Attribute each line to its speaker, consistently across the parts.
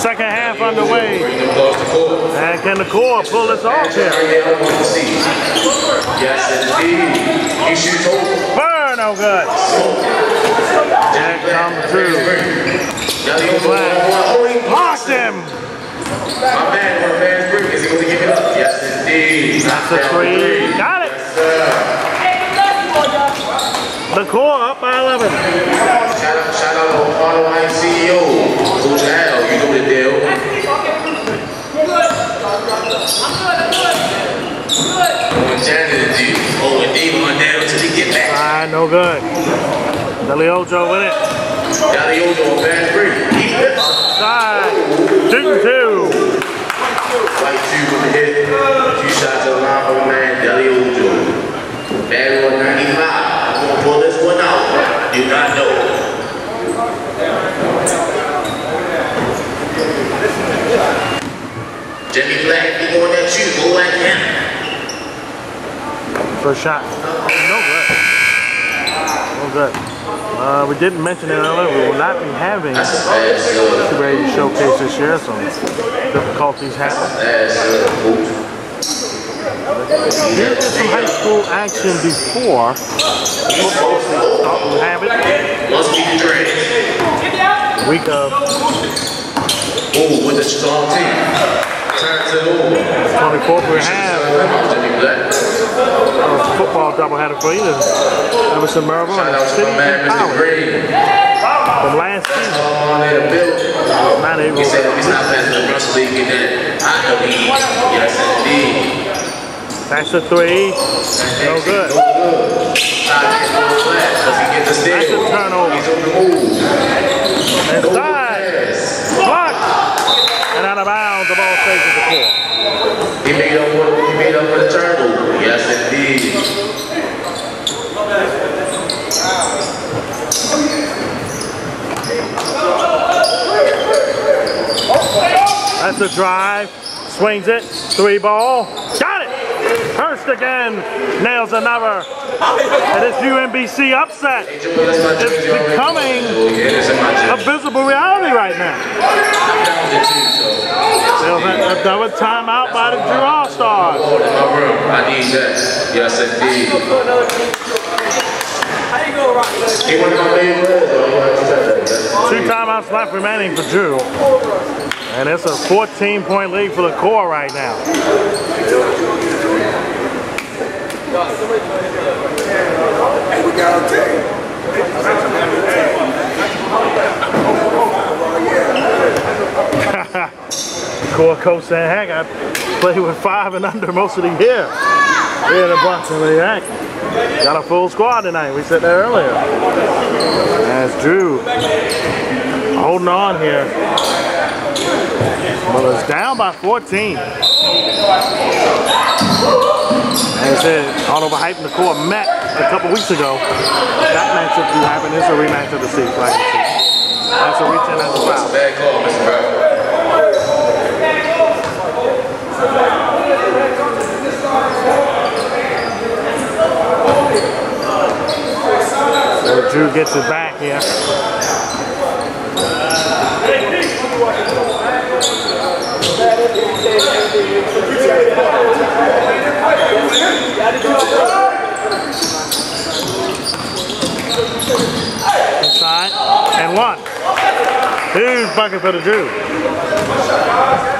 Speaker 1: Second half underway. And can the core pull this off here?
Speaker 2: Yes, indeed. He shoots over.
Speaker 1: Burn, no good. Jack comes through. Locked him.
Speaker 2: My man, my break. Is he going to give it up? Yes, indeed.
Speaker 1: That's a three. Got it. The core up by 11.
Speaker 2: Shout out, shout out to Auto CEO, Coach Al. You know the deal. Going Janet to Oh, and Dave on down till he get back.
Speaker 1: Ah, no good. Deliojo with it.
Speaker 2: Dolly Ojo on bad flips.
Speaker 1: Side. Shooting two.
Speaker 2: White two with the hit. Two shots of line for the man, Dolly Ojo. Bad one 95. I'm going to pull this one out. I do not know. Jimmy Black, he going at you. Go at him.
Speaker 1: First shot. No good. No good. Uh, we didn't mention it earlier. We will not be having Super 80 showcase this year. Some difficulties happen.
Speaker 2: Uh.
Speaker 1: Here's some high school action before we have it. Week of
Speaker 2: Oh, with a strong team. Turns it
Speaker 1: 24th, we have A football doubleheader for you. Emerson Merville
Speaker 2: Shout
Speaker 1: and
Speaker 2: out to
Speaker 1: City and.
Speaker 2: Green.
Speaker 1: From last season,
Speaker 2: Come on in the building.
Speaker 1: not able
Speaker 2: He said if he's not passing the Russell League, I know he. Yes, indeed.
Speaker 1: That's a three. No good.
Speaker 2: Good. Try to get on the flat. Does he get the steal?
Speaker 1: That's a turnover.
Speaker 2: He's on the move.
Speaker 1: Inside. Blocked. And out of bounds, the ball stays at the core.
Speaker 2: He made up for he made up for the turnover. Yes, indeed.
Speaker 1: That's a drive. Swings it. Three ball. Got it. Hurst again. Nails another. And it's UMBC upset.
Speaker 2: Angel, that's my
Speaker 1: It's becoming A visible reality right now. A- timeout by the Drew
Speaker 2: room. I need that. Yes, indeed.
Speaker 1: Two timeouts left remaining for Drew. And it's a 14 point lead for the core right now.
Speaker 3: We got team.
Speaker 1: Core coach saying, heck, I played with five and under most of the year the Bronx. And heck, got a full squad tonight. We said that earlier. That's Drew holding on here. Well, it's down by 14. And I said, all over overhyping the core met a couple weeks ago. That matchup do happen. It's a rematch of the season. That's a reach in as a foul. So Drew gets it back here. Inside and one. Huge bucket for the Drew.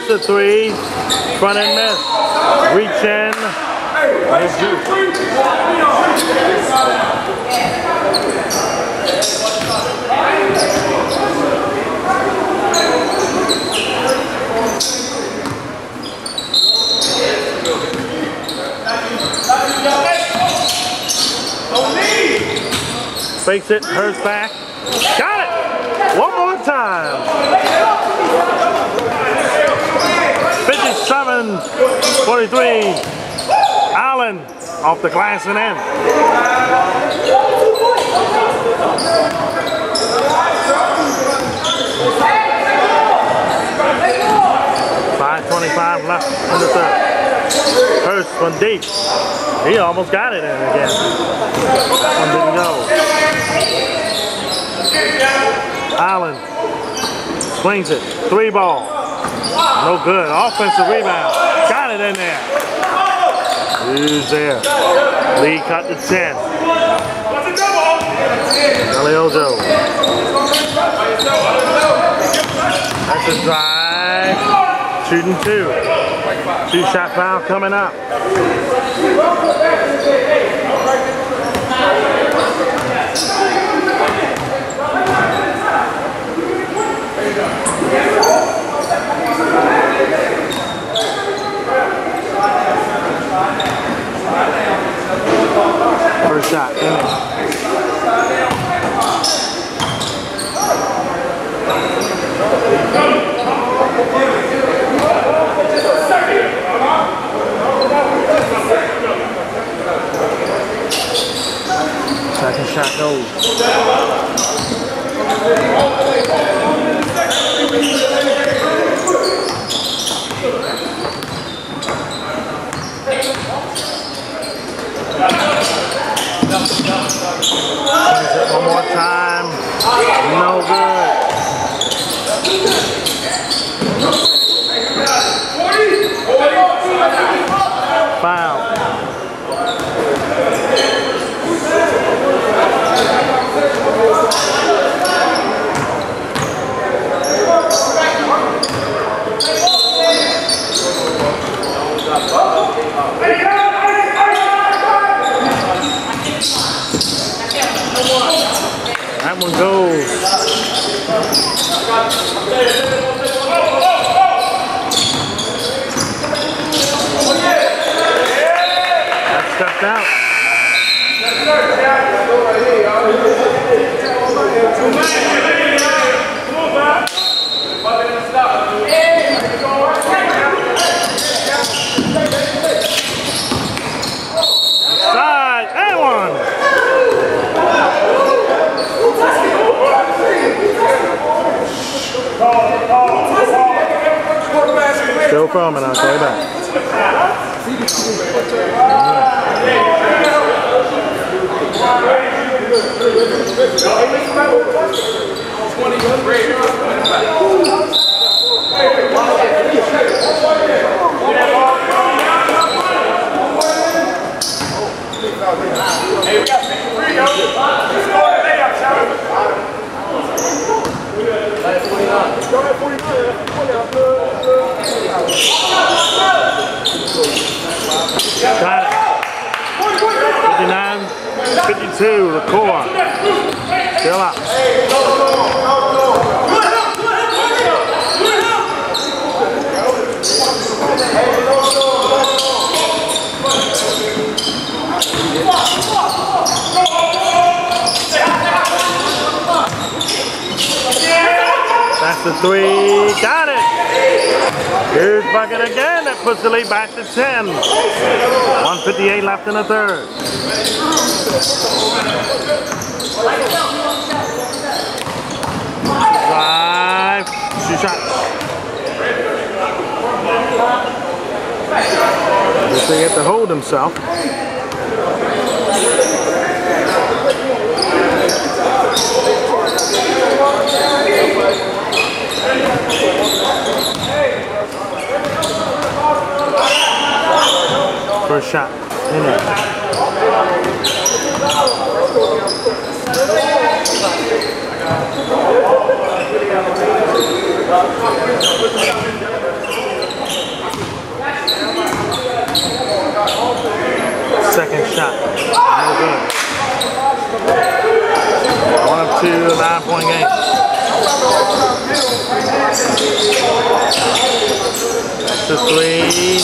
Speaker 1: That's the three. Front end miss. Reach in. Fakes it, Hurst back. Got it! One more time. 57, 43. Allen off the glass and in. Five twenty-five left in the third. Hurst one deep. He almost got it in again. One didn't go. Allen swings it. Three ball. No good. Offensive rebound. Got it in there. Who's there? Lee cut the 10. Eliojo. That's a drive. Shooting two. Two shot foul coming up. First shot. Uh, second shot goes. Swings it one more time. No good. Filming, I'll call you back. 52, the core. Still up. That's the three. Got it. Here's bucket again. That puts the lead back to 10. 158 left in the third. They have to hold himself. First shot. In it.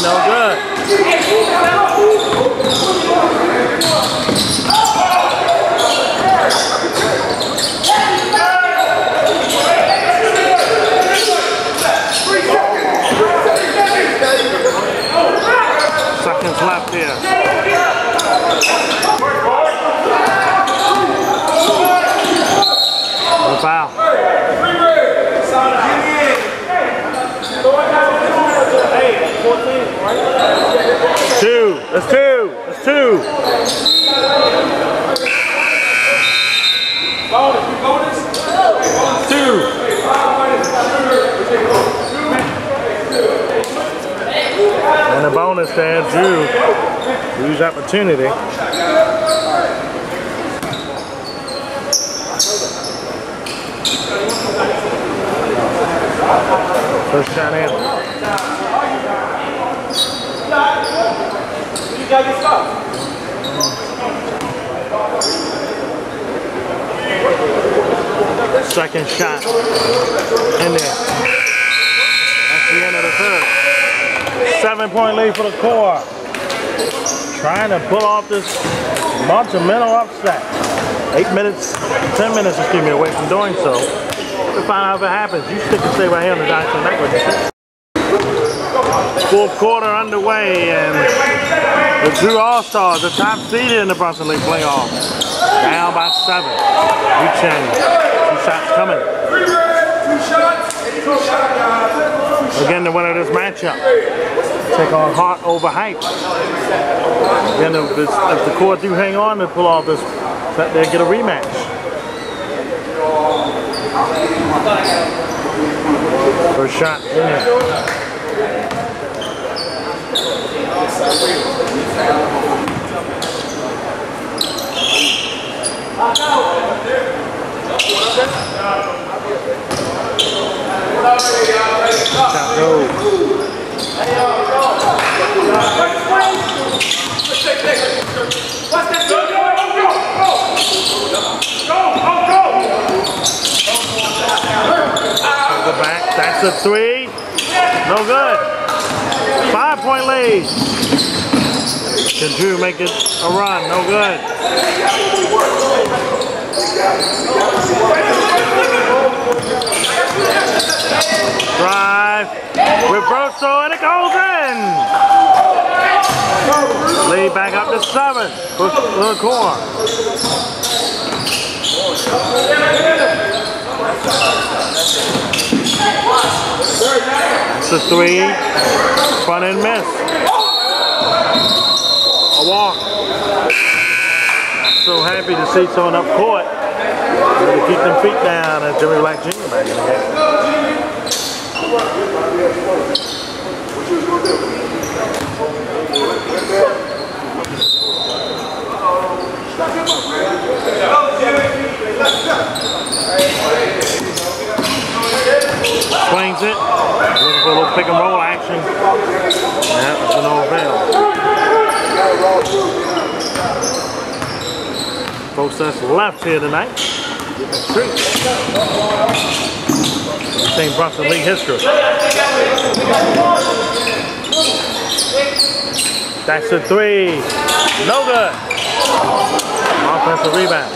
Speaker 1: No good. Seconds left here. Two. That's two. That's two. Two. And a bonus to Drew. Lose opportunity. First shot in. Second shot. In there. That's the end of the third. Seven point lead for the core. Trying to pull off this monumental upset. Eight minutes, ten minutes, excuse me, away from doing so. We'll find out if it happens. You stick and stay right here on the Dynasty Network. Fourth quarter underway and the two All-Stars, the top seeded in the Brunson League playoff. Down by seven. Reaching. Two shots coming. Again, the winner of this matchup. Take on Hart over Hype. Again, if, if the core do hang on and pull off this, that they get a rematch. First shot in there. Shot goes. The back, that's a three. No good. Five point lead. Can Drew make it a run? No good. Drive. Reversal and it goes in. Lead back up to seven for the core. It's a three. Front and miss. A walk. I'm so happy to see someone up court. To keep them feet down uh, and Jimmy Black Jr. back in the game. Swings it. Looking for a little pick and roll action. Yeah, it's no avail. Folks that's left here tonight. Three. Same Brunson League history. That's a three. No good. Offensive rebound.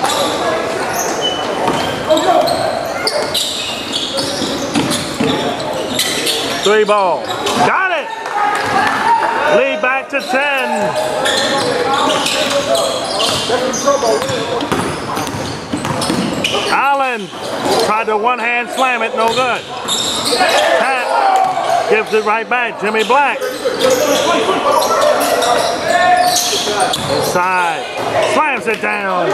Speaker 1: Three ball. Got it. Lead back to 10. Allen tried to one hand slam it, no good. Pat gives it right back. Jimmy Black. Inside. Slams it down.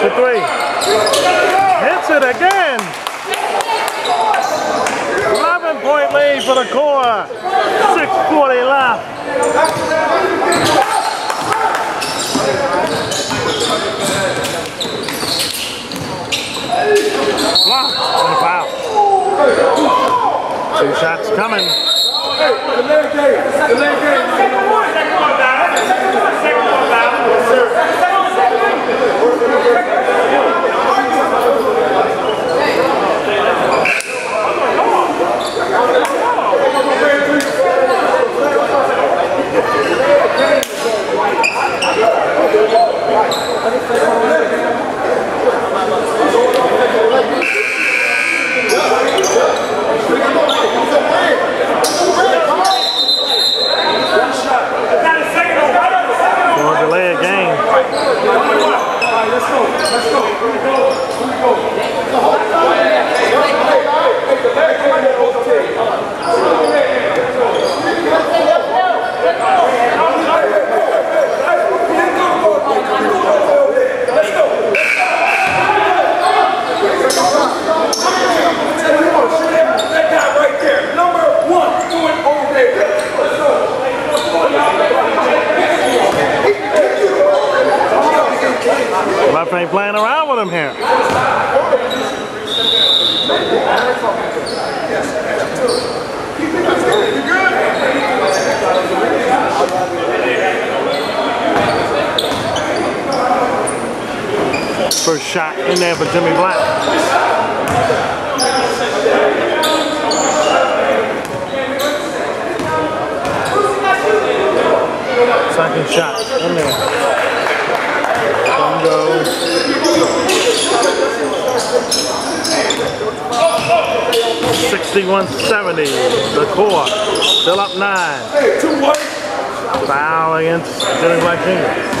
Speaker 1: To three. Hits it again. 11 point lead for the core. 640 left. Blocked and a foul. Two shots coming.
Speaker 3: Delay game. Delay game.
Speaker 1: Vai. First shot in there for Jimmy Black. Second shot in there. One go. 61-70. The core still up nine. Foul against Jimmy Black Jr.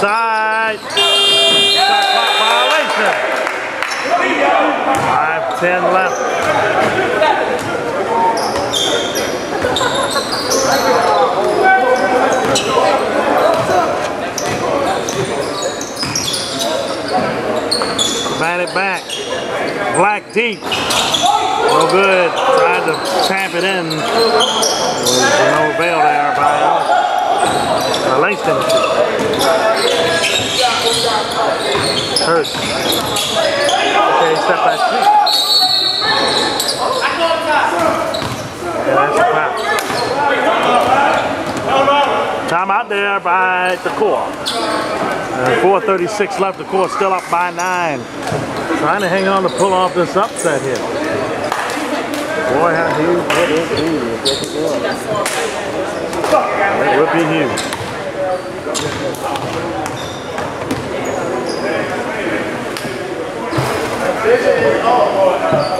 Speaker 1: Inside. Shot clock violation. 5-10 left. Bat it back. Black deep. No good. Tried to tap it in. No bail there by uh, Langston. Hurst. Okay, step back. Yeah. Time out there by the core. And 4.36 left. The core still up by nine. Trying to hang on to pull off this upset here. Boy, how huge they could do it. Oh, Would be huge. Right? The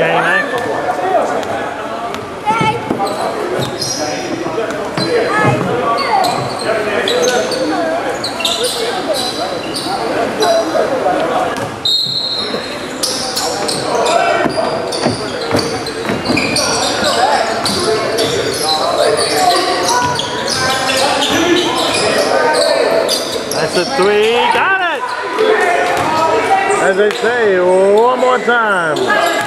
Speaker 1: game. That's a three. Got it! As they say, one more time.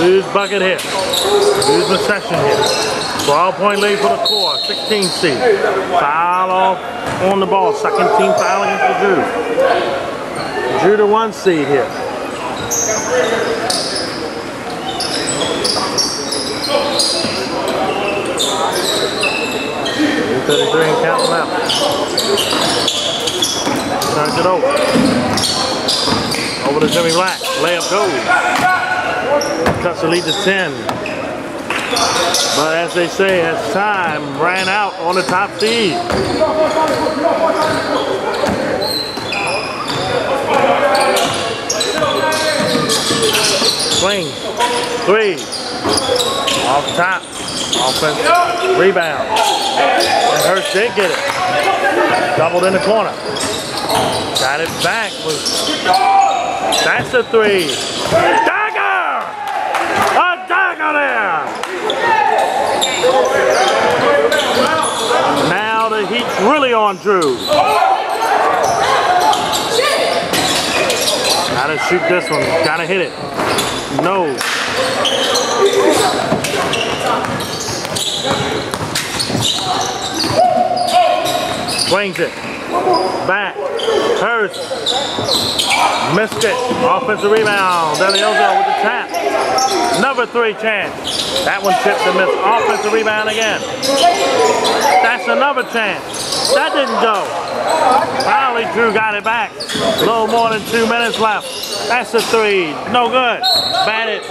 Speaker 1: Blues bucket hit. the session hit. 12 point lead for the core, 16 seed. Foul off on the ball, second team foul against the Drew. Drew to one seed here. Thirty-three and counting out. Turns it over. Over to Jimmy Black. Layup goes. Cuts the lead to 10. But as they say, as time ran out on the top seed. Swing. Three. Off top. Offense. Rebound. And Hurst did get it. Doubled in the corner. Got it back. Was that's a three. Dagger! A dagger there! Now the heat's really on Drew. Gotta shoot this one. Gotta hit it. No. Swings it. Back. Hurst. Missed it. Offensive rebound. Deliozo with the tap. Another three chance. That one tipped and missed. Offensive rebound again. That's another chance. That didn't go. Finally, Drew got it back. A little more than two minutes left. That's a three. No good. Batted.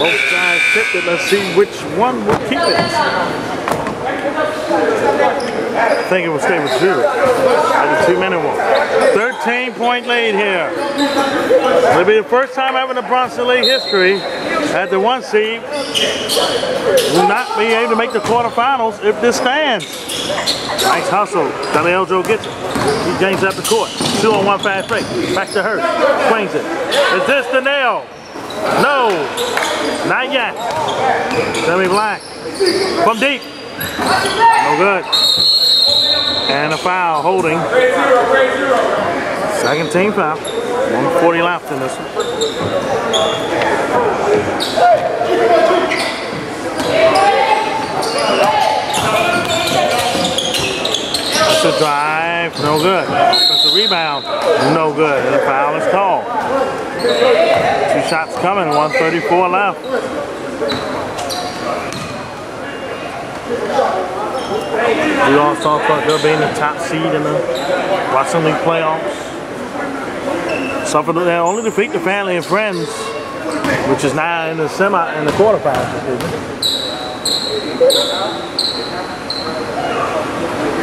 Speaker 1: Both guys tipped it. Let's see which one will keep it. I think it will stay with two minute one. 13 point lead here. It'll be the first time ever in the Brunson League history that the one seed will not be able to make the quarterfinals if this stands. Nice hustle. Deliojo gets it. He gains up the court. Two on one fast break. Back to her. Swings it. Is this the nail? No. Not yet. Semi Black. From deep. No good. And a foul holding. Second team foul. 140 left in this one. That's a drive. No good. Offensive rebound. No good. And a foul is called. Two shots coming. 134 left. We all talked about her being the top seed in the Watson League playoffs. Suffered they only defeat the family and friends, which is now in the semi in the quarterfinals.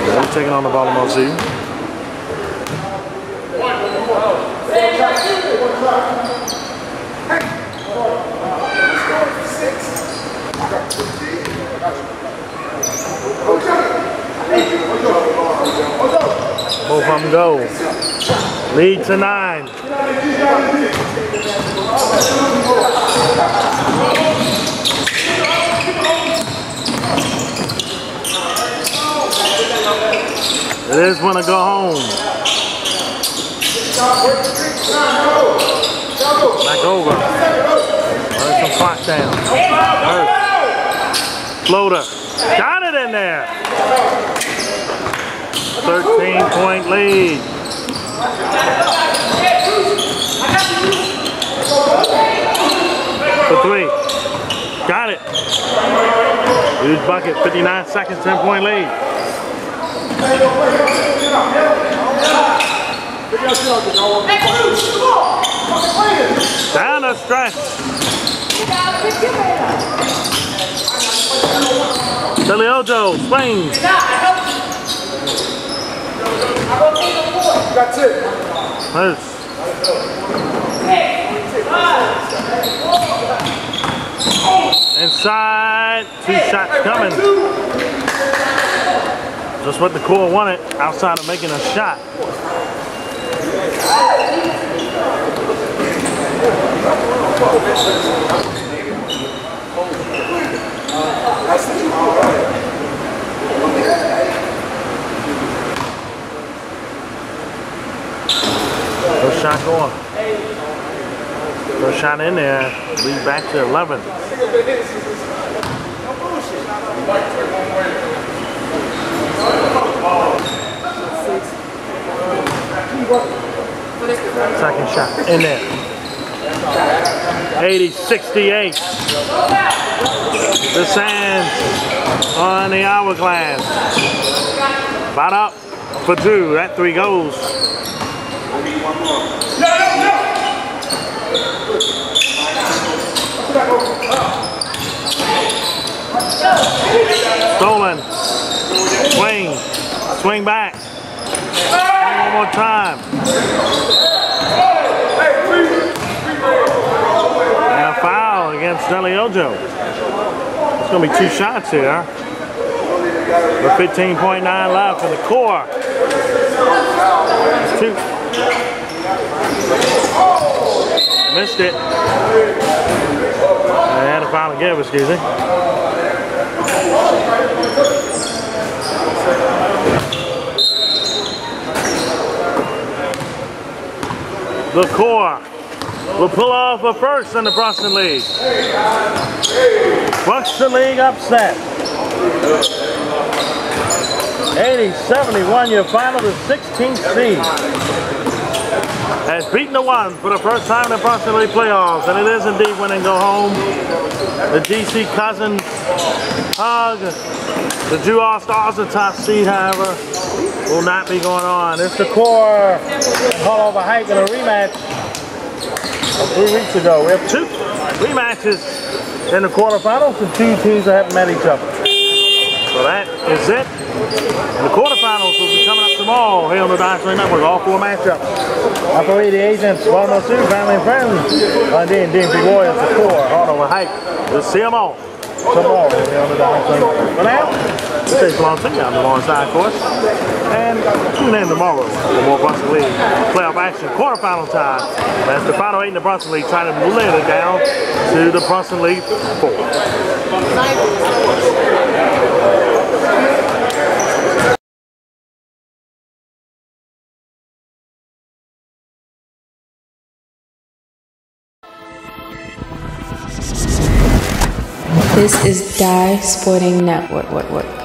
Speaker 1: They're taking on the Baltimore Sea. Both of them go. Lead to nine. It is when I go home. Back over. Run some clock down. Hurt. Floater. Got it in there. 13 point lead. For three. Got it. Huge bucket. 59 seconds, 10 point lead. Down the stretch. Deliojo swings.
Speaker 3: That's it.
Speaker 1: Hurst. Inside, two shots coming. Just what the core wanted outside of making a shot. First shot going. First shot in there, lead back to 11. Second shot in there. 80 68. The sands on the hourglass. About up for two. That three goes. Stolen. Swing. Swing back. One more time. And a foul against Deliojo. It's going to be two shots here. With 15.9 left in the core. Two. Missed it. Had a to give, excuse me. The core will pull off a first in the Boston League. Boston League upset. 80-71 your final, the 16th seed has beaten the one for the first time in the League playoffs, and it is indeed win and go home. The GC Cousins hug. The Drew All Stars, the top seed, however, will not be going on. It's the core Hall over Hike in a rematch three weeks ago. We have two rematches in the quarterfinals, and two teams that haven't met each other. So that is it. And the quarterfinals will be coming up tomorrow here on the Dynasty Network. All four matchups. Upper the agents, Baltimore City, family and friends. Uh, then DMP Warriors, the core, Auto and Hype. We'll see them all tomorrow here on the Dynasty Network. For now, stay long you. I'm the long side course. And tune in tomorrow for more Brunson League playoff action, quarterfinal time. As the final eight in the Brunson League trying to lay it down to the Brunson League four.
Speaker 4: This is Dye Sporting Network.